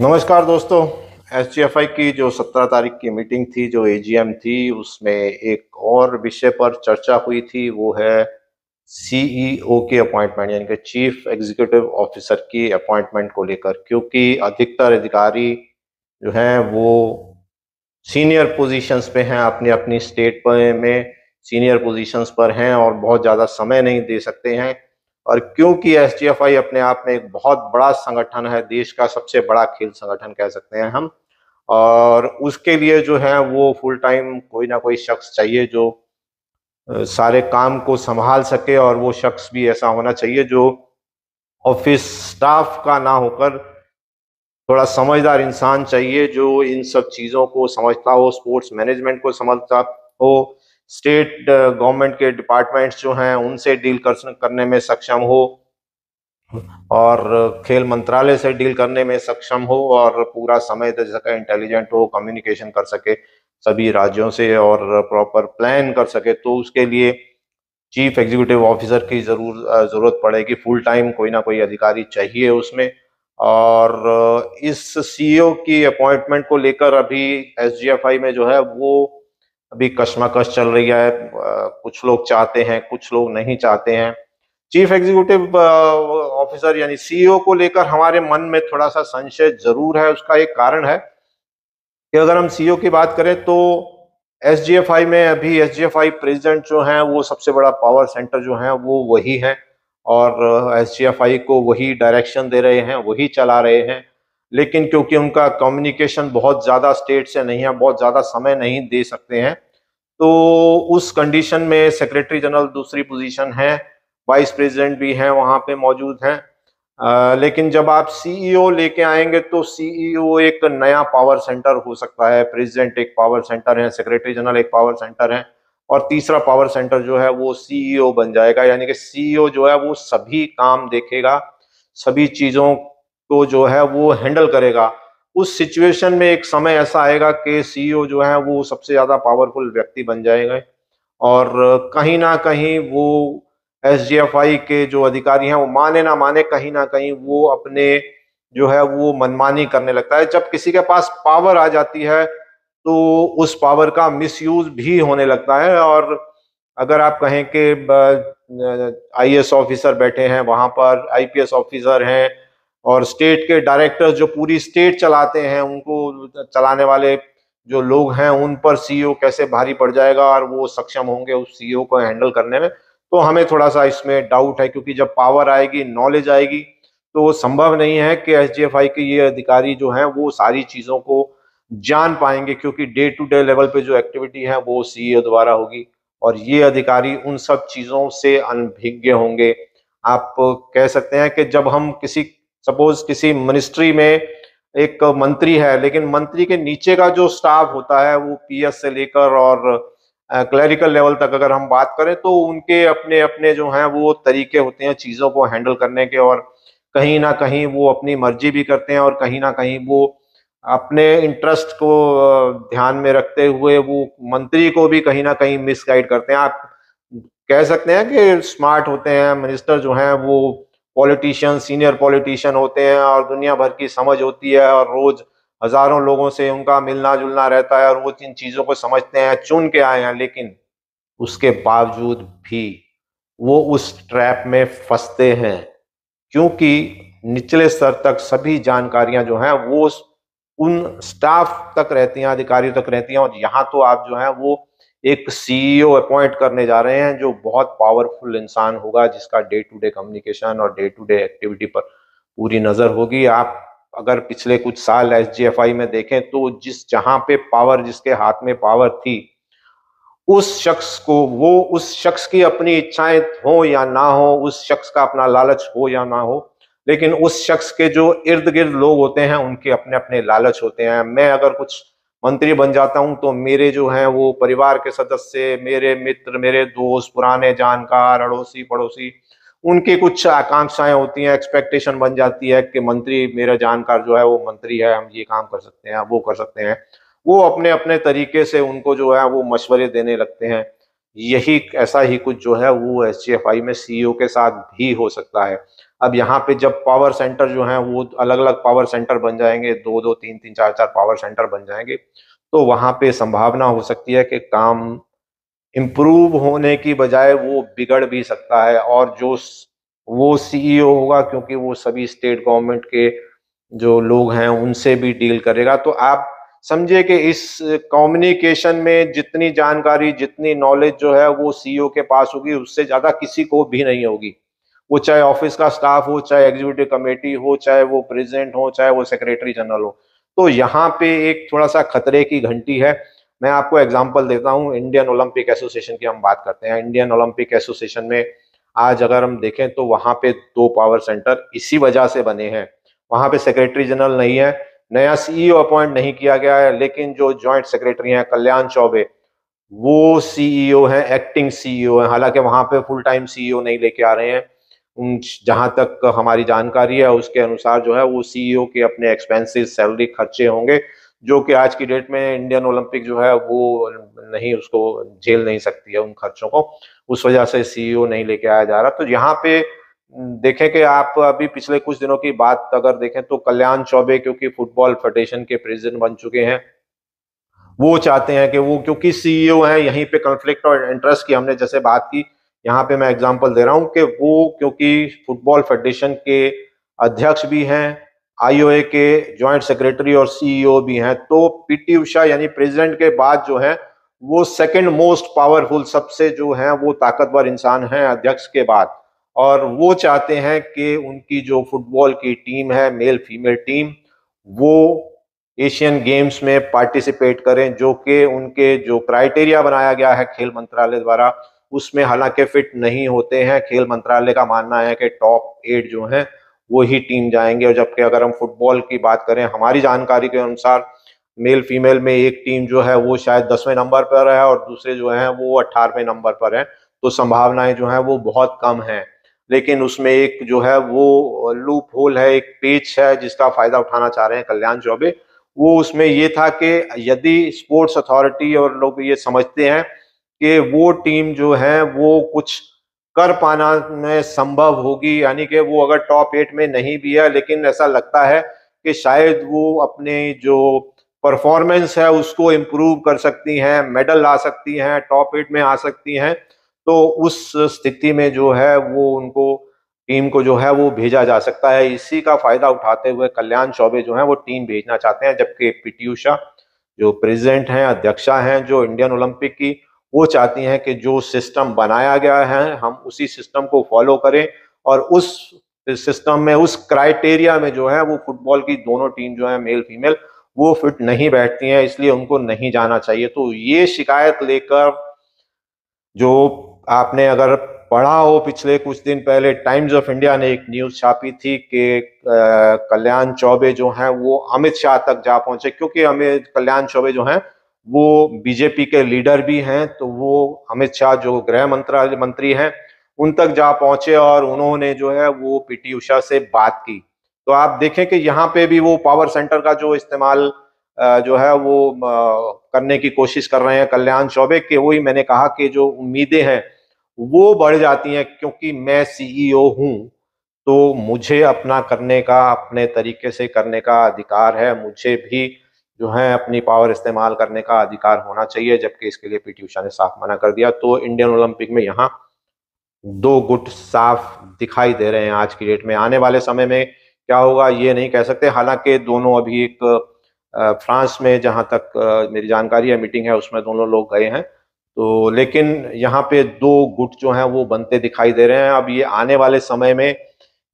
नमस्कार दोस्तों एस की जो 17 तारीख की मीटिंग थी, जो एजीएम थी, उसमें एक और विषय पर चर्चा हुई थी, वो है सीईओ की अपॉइंटमेंट यानी कि चीफ एग्जीक्यूटिव ऑफिसर की अपॉइंटमेंट को लेकर, क्योंकि अधिकतर अधिकारी जो हैं, वो सीनियर पोजीशंस पे हैं अपनी अपनी स्टेट पर में सीनियर पोजीशंस पर हैं और बहुत ज़्यादा समय नहीं दे सकते हैं। और क्योंकि एस अपने आप में एक बहुत बड़ा संगठन है, देश का सबसे बड़ा खेल संगठन कह सकते हैं हम, और उसके लिए जो है वो फुल टाइम कोई ना कोई शख्स चाहिए जो सारे काम को संभाल सके और वो शख्स भी ऐसा होना चाहिए जो ऑफ़िस स्टाफ का ना होकर थोड़ा समझदार इंसान चाहिए जो इन सब चीज़ों को समझता हो स्पोर्ट्स मैनेजमेंट को समझता हो स्टेट गवर्नमेंट के डिपार्टमेंट्स जो हैं, उनसे डील कर करने में सक्षम हो और खेल मंत्रालय से डील करने में सक्षम हो और पूरा समय दे सके इंटेलिजेंट हो कम्युनिकेशन कर सके सभी राज्यों से और प्रॉपर प्लान कर सके तो उसके लिए चीफ एग्जीक्यूटिव ऑफिसर की ज़रूर ज़रूरत पड़ेगी। फुल टाइम कोई ना कोई अधिकारी चाहिए उसमें और इस सीईओ e की अपॉइंटमेंट को लेकर अभी एस में जो है, वो अभी कश्मकश चल रही है कुछ लोग चाहते हैं, कुछ लोग नहीं चाहते हैं। चीफ एग्जीक्यूटिव ऑफिसर यानी सीईओ को लेकर हमारे मन में थोड़ा सा संशय ज़रूर है, उसका एक कारण है कि अगर हम सीईओ की बात करें तो एस में अभी एस प्रेसिडेंट जो है, वो सबसे बड़ा पावर सेंटर जो है, वो वही है और एस को वही डायरेक्शन दे रहे हैं, वही चला रहे हैं। लेकिन क्योंकि उनका कम्युनिकेशन बहुत ज़्यादा स्टेट से नहीं है, बहुत ज़्यादा समय नहीं दे सकते हैं तो उस कंडीशन में सेक्रेटरी जनरल दूसरी पोजीशन है वाइस प्रेसिडेंट भी हैं, वहाँ पे मौजूद हैं। लेकिन जब आप सीईओ e लेके आएँगे तो सीईओ e एक नया पावर सेंटर हो सकता है प्रेसिडेंट एक पावर सेंटर है सेक्रेटरी जनरल एक पावर सेंटर है, और तीसरा पावर सेंटर जो है वो सीईओ बन जाएगा, यानी कि सीईओ जो है वो सभी काम देखेगा, सभी चीज़ों को जो है वो हैंडल करेगा। उस सिचुएशन में एक समय ऐसा आएगा कि सीईओ जो है वो सबसे ज़्यादा पावरफुल व्यक्ति बन जाएँगे और कहीं ना कहीं वो एस के जो अधिकारी हैं वो माने ना माने कहीं ना कहीं वो अपने जो है वो मनमानी करने लगता है। जब किसी के पास पावर आ जाती है तो उस पावर का मिसयूज भी होने लगता है और अगर आप कहें कि आईएएस ऑफिसर बैठे हैं, वहाँ पर आईपीएस ऑफिसर हैं और स्टेट के डायरेक्टर्स जो पूरी स्टेट चलाते हैं, उनको चलाने वाले जो लोग हैं, उन पर सीईओ कैसे भारी पड़ जाएगा और वो सक्षम होंगे उस सीईओ को हैंडल करने में तो हमें थोड़ा सा इसमें डाउट है क्योंकि जब पावर आएगी नॉलेज आएगी तो संभव नहीं है कि एस के ये अधिकारी जो हैं, वो सारी चीज़ों को जान पाएँगे क्योंकि डे टू डे लेवल पे जो एक्टिविटी है, वो सीईओ द्वारा होगी और ये अधिकारी उन सब चीज़ों से अनभिज्ञ होंगे। आप कह सकते हैं कि जब हम किसी सपोज़ किसी मिनिस्ट्री में एक मंत्री है, लेकिन मंत्री के नीचे का जो स्टाफ होता है, वो पीएस से लेकर और क्लरिकल लेवल तक अगर हम बात करें तो उनके अपने अपने जो हैं, वो तरीके होते हैं चीज़ों को हैंडल करने के और कहीं ना कहीं वो अपनी मर्ज़ी भी करते हैं और कहीं ना कहीं वो अपने इंटरेस्ट को ध्यान में रखते हुए वो मंत्री को भी कहीं ना कहीं मिसगाइड करते हैं। आप कह सकते हैं कि स्मार्ट होते हैं मिनिस्टर जो हैं, वो पॉलिटिशियन, सीनियर पॉलिटिशियन होते हैं और दुनिया भर की समझ होती है और रोज हज़ारों लोगों से उनका मिलना जुलना रहता है और वो इन चीज़ों को समझते हैं, चुन के आए हैं, लेकिन उसके बावजूद भी वो उस ट्रैप में फंसते हैं। क्योंकि निचले स्तर तक सभी जानकारियाँ जो हैं वो उन स्टाफ तक रहती हैं, अधिकारियों तक रहती हैं और यहाँ तो आप जो है वो एक सीईओ अपॉइंट करने जा रहे हैं, जो बहुत पावरफुल इंसान होगा, जिसका डे टू डे कम्युनिकेशन और डे टू डे एक्टिविटी पर पूरी नज़र होगी। आप अगर पिछले कुछ साल एसजीएफआई में देखें तो जिस जहाँ पे पावर जिसके हाथ में पावर थी, उस शख्स को, वो उस शख्स की अपनी इच्छाएँ हो या ना हो, उस शख्स का अपना लालच हो या ना हो, लेकिन उस शख्स के जो इर्द गिर्द लोग होते हैं, उनके अपने अपने लालच होते हैं। मैं अगर कुछ मंत्री बन जाता हूँ तो मेरे जो हैं वो परिवार के सदस्य, मेरे मित्र, मेरे दोस्त, पुराने जानकार, अड़ोसी पड़ोसी, उनकी कुछ आकांक्षाएँ होती हैं एक्सपेक्टेशन बन जाती है कि मंत्री, मेरा जानकार जो है वो मंत्री है, हम ये काम कर सकते हैं वो कर सकते हैं। वो अपने अपने तरीके से उनको जो है वो मशवरे देने लगते हैं। यही, ऐसा ही कुछ जो है वो एस में सीईओ के साथ भी हो सकता है। अब यहाँ पे जब पावर सेंटर जो है, वो अलग अलग पावर सेंटर बन जाएँगे, दो दो, तीन तीन, चार चार पावर सेंटर बन जाएँगे तो वहाँ पे संभावना हो सकती है कि काम इम्प्रूव होने की बजाय वो बिगड़ भी सकता है और जो वो सीईओ e होगा, क्योंकि वो सभी स्टेट गवर्नमेंट के जो लोग हैं, उनसे भी डील करेगा। तो आप समझिए कि इस कम्युनिकेशन में जितनी जानकारी, जितनी नॉलेज जो है, वो सीईओ e के पास होगी, उससे ज़्यादा किसी को भी नहीं होगी। वो चाहे ऑफ़िस का स्टाफ हो, चाहे एग्जीक्यूटिव कमेटी हो, चाहे वो प्रेसिडेंट हो, चाहे वो सेक्रेटरी जनरल हो। तो यहाँ पे एक थोड़ा सा खतरे की घंटी है। मैं आपको एग्ज़ाम्पल देता हूँ इंडियन ओलंपिक एसोसिएशन की हम बात करते हैं। इंडियन ओलंपिक एसोसिएशन में आज अगर हम देखें तो वहाँ पे दो पावर सेंटर इसी वजह से बने हैं। वहाँ पे सेक्रेटरी जनरल नहीं है, नया सीईओ अपॉइंट नहीं किया गया है, लेकिन जो जॉइंट सेक्रेटरी हैं, कल्याण चौबे, वो सीईओ हैं एक्टिंग सीईओ हैं। हालाँकि वहाँ पे फुल टाइम सीईओ नहीं लेके आ रहे हैं। जहाँ तक हमारी जानकारी है, उसके अनुसार जो है, वो सीईओ के अपने एक्सपेंसेस सैलरी खर्चे होंगे, जो कि आज की डेट में इंडियन ओलंपिक जो है, वो नहीं, उसको झेल नहीं सकती है उन खर्चों को। उस वजह से सीईओ नहीं लेके आया जा रहा। तो यहाँ पे देखें कि आप अभी पिछले कुछ दिनों की बात अगर देखें तो कल्याण चौबे, क्योंकि फुटबॉल फेडरेशन के प्रेसिडेंट बन चुके हैं, वो चाहते हैं कि वो, क्योंकि सीईओ हैं, यहीं पे कॉन्फ्लिक्ट और इंटरेस्ट की हमने जैसे बात की यहाँ पे मैं एग्जांपल दे रहा हूँ कि वो क्योंकि फुटबॉल फेडरेशन के अध्यक्ष भी हैं आईओए के जॉइंट सेक्रेटरी और सीईओ भी हैं तो पीटी उषा यानी प्रेसिडेंट के बाद जो है, वो सेकंड मोस्ट पावरफुल सबसे जो है, वो ताकतवर इंसान है अध्यक्ष के बाद। और वो चाहते हैं कि उनकी जो फुटबॉल की टीम है मेल फीमेल टीम वो एशियन गेम्स में पार्टिसिपेट करें, जो कि उनके जो क्राइटेरिया बनाया गया है खेल मंत्रालय द्वारा उसमें हालाँकि फिट नहीं होते हैं। खेल मंत्रालय का मानना है कि टॉप एट जो हैं, वो ही टीम जाएँगे। और जबकि अगर हम फुटबॉल की बात करें, हमारी जानकारी के अनुसार मेल फीमेल में एक टीम जो है, वो शायद दसवें नंबर पर है और दूसरे जो है, वो अट्ठारहवें नंबर पर है। तो संभावनाएँ जो है, वो बहुत कम है। लेकिन उसमें एक जो है, वो लूप होल है, एक पेच है, जिसका फ़ायदा उठाना चाह रहे हैं कल्याण चौबे। वो उसमें ये था कि यदि स्पोर्ट्स अथॉरिटी और लोग ये समझते हैं कि वो टीम जो है, वो कुछ कर पाना में संभव होगी। यानी कि वो अगर टॉप एट में नहीं भी है, लेकिन ऐसा लगता है कि शायद वो अपने जो परफॉर्मेंस है, उसको इम्प्रूव कर सकती हैं मेडल ला सकती हैं टॉप एट में आ सकती हैं। तो उस स्थिति में जो है, वो उनको टीम को जो है, वो भेजा जा सकता है। इसी का फ़ायदा उठाते हुए कल्याण चौबे जो है, वो टीम भेजना चाहते हैं, जबकि पीटी उषा जो प्रेसिडेंट हैं, अध्यक्षा हैं, जो इंडियन ओलंपिक की वो चाहती हैं कि जो सिस्टम बनाया गया है, हम उसी सिस्टम को फॉलो करें और उस सिस्टम में, उस क्राइटेरिया में जो है, वो फुटबॉल की दोनों टीम जो है मेल फीमेल वो फिट नहीं बैठती हैं, इसलिए उनको नहीं जाना चाहिए। तो ये शिकायत लेकर जो आपने अगर पढ़ा हो, पिछले कुछ दिन पहले टाइम्स ऑफ़ इंडिया ने एक न्यूज़ छापी थी कि कल्याण चौबे जो हैं, वो अमित शाह तक जा पहुँचे, क्योंकि अमित, कल्याण चौबे जो हैं वो बीजेपी के लीडर भी हैं तो वो अमित शाह जो गृह मंत्रालय मंत्री हैं, उन तक जा पहुँचे और उन्होंने जो है वो पीटी उषा से बात की। तो आप देखें कि यहाँ पे भी वो पावर सेंटर का जो इस्तेमाल जो है वो करने की कोशिश कर रहे हैं कल्याण चौबे, के वही मैंने कहा कि जो उम्मीदें हैं, वो बढ़ जाती हैं क्योंकि मैं सीईओ हूँ तो मुझे अपना करने का, अपने तरीके से करने का अधिकार है, मुझे भी जो है, अपनी पावर इस्तेमाल करने का अधिकार होना चाहिए, जबकि इसके लिए पीटी उषा ने साफ़ मना कर दिया। तो इंडियन ओलंपिक में यहाँ दो गुट साफ़ दिखाई दे रहे हैं आज की डेट में। आने वाले समय में क्या होगा, ये नहीं कह सकते। हालाँकि दोनों अभी एक फ्रांस में जहाँ तक मेरी जानकारी है मीटिंग है, उसमें दोनों लोग गए हैं। तो लेकिन यहाँ पे दो गुट जो हैं, वो बनते दिखाई दे रहे हैं। अब ये आने वाले समय में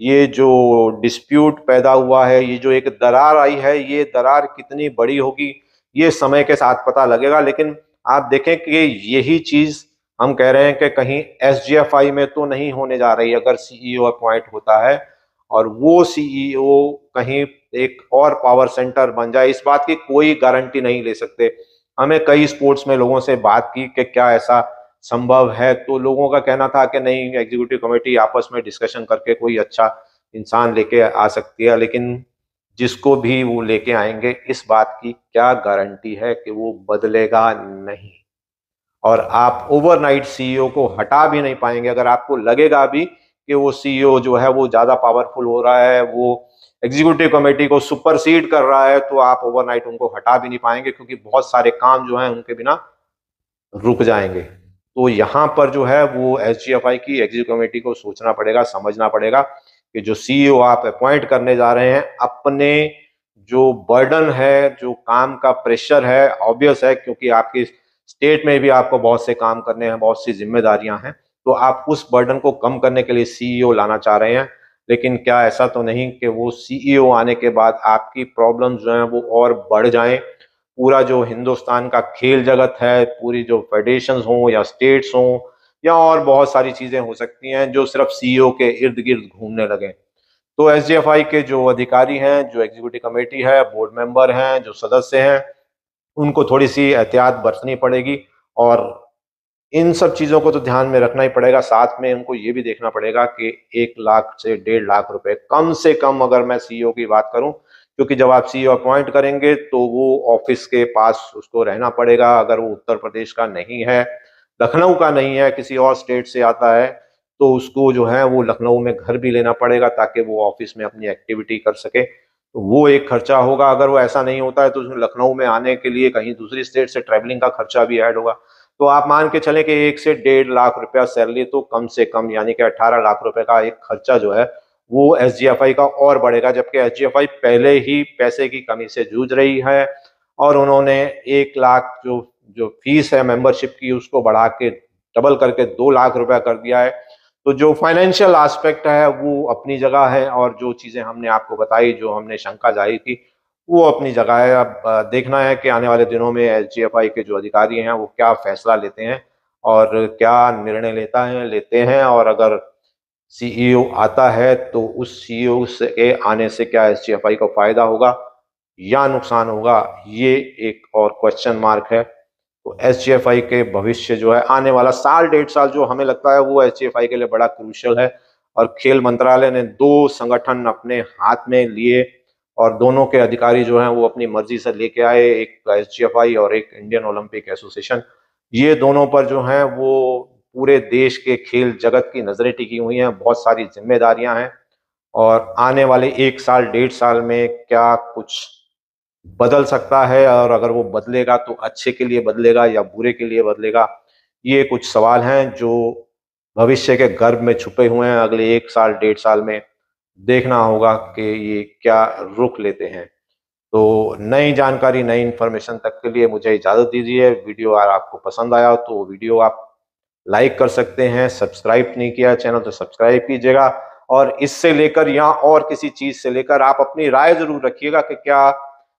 ये जो डिस्प्यूट पैदा हुआ है, ये जो एक दरार आई है, ये दरार कितनी बड़ी होगी, ये समय के साथ पता लगेगा। लेकिन आप देखें कि यही चीज़ हम कह रहे हैं कि कहीं एसजीएफआई में तो नहीं होने जा रही, अगर सीईओ अपॉइंट होता है और वो सीईओ कहीं एक और पावर सेंटर बन जाए, इस बात की कोई गारंटी नहीं ले सकते। हमें कई स्पोर्ट्स में लोगों से बात की कि क्या ऐसा संभव है। तो लोगों का कहना था कि नहीं एग्जीक्यूटिव कमेटी आपस में डिस्कशन करके कोई अच्छा इंसान लेके आ सकती है, लेकिन जिसको भी वो लेके आएँगे, इस बात की क्या गारंटी है कि वो बदलेगा नहीं? और आप ओवरनाइट सीईओ को हटा भी नहीं पाएँगे। अगर आपको लगेगा भी कि वो सीईओ जो है, वो ज़्यादा पावरफुल हो रहा है, वो एग्जीक्यूटिव कमेटी को सुपरसीड कर रहा है तो आप ओवरनाइट उनको हटा भी नहीं पाएँगे, क्योंकि बहुत सारे काम जो है उनके बिना रुक जाएँगे। तो यहाँ पर जो है वो एस की एग्जीक्यूटिव कमेटी को सोचना पड़ेगा, समझना पड़ेगा कि जो सीईओ आप अपॉइंट करने जा रहे हैं, अपने जो बर्डन है, जो काम का प्रेशर है ऑब्वियस है क्योंकि आपके स्टेट में भी आपको बहुत से काम करने हैं, बहुत सी जिम्मेदारियाँ हैं तो आप उस बर्डन को कम करने के लिए सीईओ लाना चाह रहे हैं। लेकिन क्या ऐसा तो नहीं कि वो सीईओ आने के बाद आपकी प्रॉब्लम जो है वो और बढ़ जाएँ पूरा जो हिंदुस्तान का खेल जगत है, पूरी जो फेडरेशन हो या स्टेट्स हो, या और बहुत सारी चीज़ें हो सकती हैं जो सिर्फ़ सीईओ के इर्द गिर्द घूमने लगे। तो एस के जो अधिकारी हैं, जो एग्जीक्यूटिव कमेटी है बोर्ड मेंबर हैं, जो सदस्य हैं, उनको थोड़ी सी एहतियात बरतनी पड़ेगी और इन सब चीज़ों को तो ध्यान में रखना ही पड़ेगा। साथ में उनको ये भी देखना पड़ेगा कि एक लाख से डेढ़ लाख रुपए कम से कम अगर मैं सीईओ की बात करूँ क्योंकि जब आप सीईओ अपॉइंट करेंगे तो वो ऑफ़िस के पास उसको रहना पड़ेगा। अगर वो उत्तर प्रदेश का नहीं है, लखनऊ का नहीं है, किसी और स्टेट से आता है तो उसको जो है वो लखनऊ में घर भी लेना पड़ेगा ताकि वो ऑफ़िस में अपनी एक्टिविटी कर सके। तो वो एक खर्चा होगा। अगर वो ऐसा नहीं होता है तो उसमें लखनऊ में आने के लिए कहीं दूसरी स्टेट से ट्रैवलिंग का खर्चा भी ऐड होगा। तो आप मान के चले कि एक से डेढ़ लाख रुपया सैलरी तो कम से कम, यानी कि अट्ठारह लाख रुपए का एक खर्चा जो है वो एस का और बढ़ेगा, जबकि एस पहले ही पैसे की कमी से जूझ रही है और उन्होंने एक लाख जो जो फ़ीस है मेंबरशिप की, उसको बढ़ा के डबल करके दो लाख रुपया कर दिया है। तो जो फाइनेंशियल एस्पेक्ट है, वो अपनी जगह है और जो चीज़ें हमने आपको बताई, जो हमने शंका जारी की वो अपनी जगह है। अब देखना है कि आने वाले दिनों में एस के जो अधिकारी हैं, वो क्या फैसला लेते हैं और क्या निर्णय लेता है, लेते हैं और अगर सीईओ आता है तो उस सीईओ से के आने से क्या एस को फ़ायदा होगा या नुकसान होगा? ये एक और क्वेश्चन मार्क है। तो एस के भविष्य जो है, आने वाला साल, डेढ़ साल जो हमें लगता है, वो एस के लिए बड़ा क्रूशल है। और खेल मंत्रालय ने दो संगठन अपने हाथ में लिए और दोनों के अधिकारी जो हैं, वो अपनी मर्ज़ी से लेके आए, एक एस और एक इंडियन ओलंपिक एसोसिएशन ये दोनों पर जो हैं, वो पूरे देश के खेल जगत की नज़रें टिकी हुई हैं, बहुत सारी जिम्मेदारियाँ हैं और आने वाले एक साल, डेढ़ साल में क्या कुछ बदल सकता है और अगर वो बदलेगा तो अच्छे के लिए बदलेगा या बुरे के लिए बदलेगा, ये कुछ सवाल हैं जो भविष्य के गर्भ में छुपे हुए हैं। अगले एक साल, डेढ़ साल में देखना होगा कि ये क्या रुख लेते हैं। तो नई जानकारी, नई इन्फॉर्मेशन तक के लिए मुझे इजाज़त दीजिए। वीडियो अगर आपको पसंद आया हो तो वीडियो आप लाइक कर सकते हैं सब्सक्राइब नहीं किया चैनल तो सब्सक्राइब कीजिएगा। और इससे लेकर या और किसी चीज़ से लेकर आप अपनी राय ज़रूर रखिएगा कि क्या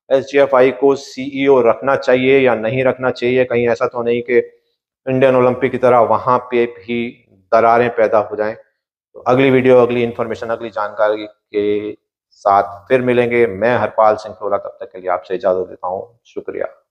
एस को सीईओ e रखना चाहिए या नहीं रखना चाहिए। कहीं ऐसा तो नहीं कि इंडियन ओलंपिक की तरह वहाँ पे भी दरारें पैदा हो जाएँ। तो अगली वीडियो अगली इंफॉर्मेशन अगली जानकारी के साथ फिर मिलेंगे। मैं हरपाल सिंह थोड़ा तब तक के लिए आपसे इजाज़त देता हूँ। शुक्रिया।